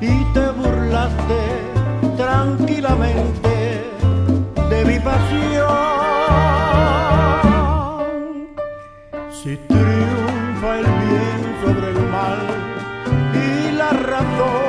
y te burlaste tranquilamente de mi pasión. Si triunfa el bien sobre el mal y la razón.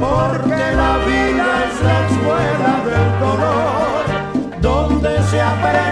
porque la vida es la escuela del dolor, donde se aprende.